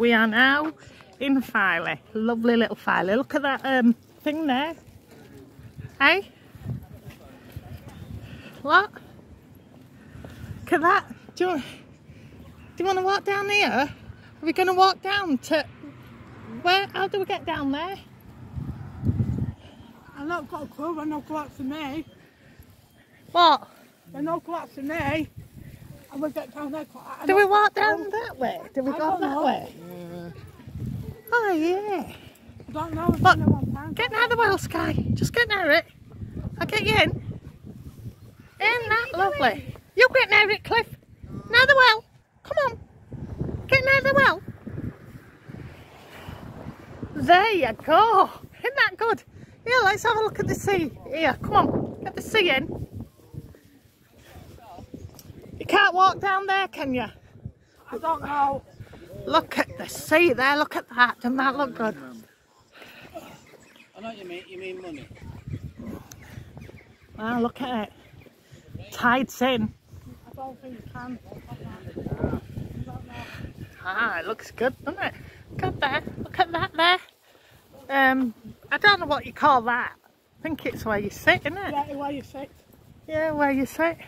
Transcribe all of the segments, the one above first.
We are now in Filey. Lovely little Filey. Look at that um, thing there. Hey? What? Look at that. Do you, do you want to walk down here? Are we going to walk down to... Where? How do we get down there? I've not got a clue, they're not to me. What? They're not to me. And we get down there. I Do we walk down um, that way? Do we I go that know. way? Oh yeah. I don't know Look, no one can. Get near the well, Sky. Just get near it. I'll get you in. Isn't that lovely? You get near it, Cliff. Near the well. Come on. Get near the well. There you go. Isn't that good? Yeah, let's have a look at the sea. Here, come on. Get the sea in. You can't walk down there, can you? I don't know. Look at the sea there. Look at that. Doesn't that look good? I know what you mean. You mean money. Wow, look at it. Tide's in. I don't think you can. Ah, it looks good, doesn't it? Look at there. Look at that there. Um, I don't know what you call that. I think it's where you sit, isn't it? Yeah, where you sit. Yeah, where you sit.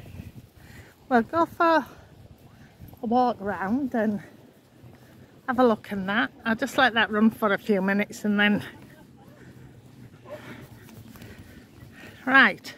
Well, go for a walk round and have a look in that. I'll just let that run for a few minutes and then... Right.